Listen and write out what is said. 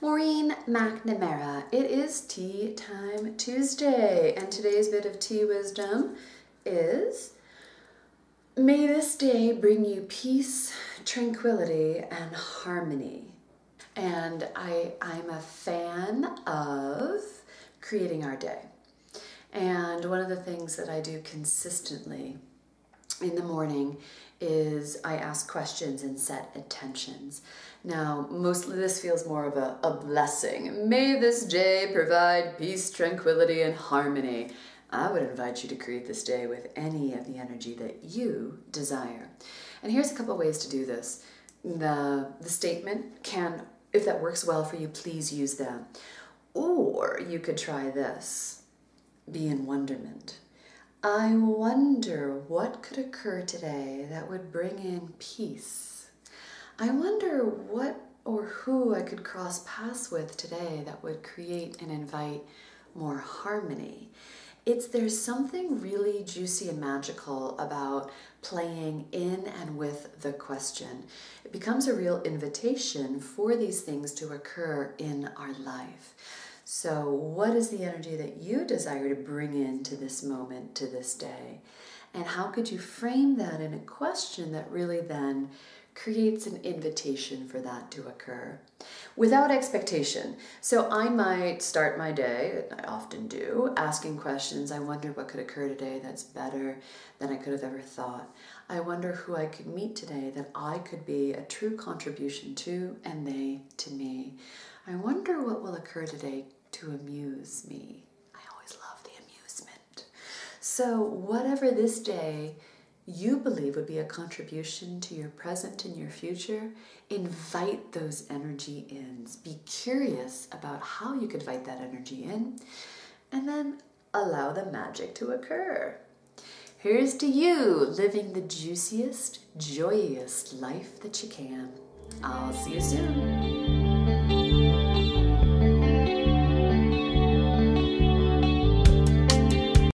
McNamara. It is Tea Time Tuesday, and today's bit of tea wisdom is May this day bring you peace, tranquility, and harmony. And I, I'm a fan of creating our day. And one of the things that I do consistently in the morning is I ask questions and set intentions. Now, mostly this feels more of a, a blessing. May this day provide peace, tranquility, and harmony. I would invite you to create this day with any of the energy that you desire. And here's a couple ways to do this. The, the statement can, if that works well for you, please use that. Or you could try this be in wonderment. I wonder what could occur today that would bring in peace. I wonder what or who I could cross paths with today that would create and invite more harmony. It's there's something really juicy and magical about playing in and with the question. It becomes a real invitation for these things to occur in our life. So, what is the energy that you desire to bring into this moment, to this day? And how could you frame that in a question that really then creates an invitation for that to occur without expectation. So I might start my day, I often do, asking questions. I wonder what could occur today that's better than I could have ever thought. I wonder who I could meet today that I could be a true contribution to and they to me. I wonder what will occur today to amuse me. I always love the amusement. So, whatever this day you believe would be a contribution to your present and your future, invite those energy ins. Be curious about how you could invite that energy in, and then allow the magic to occur. Here's to you living the juiciest, joyous life that you can. I'll see you soon.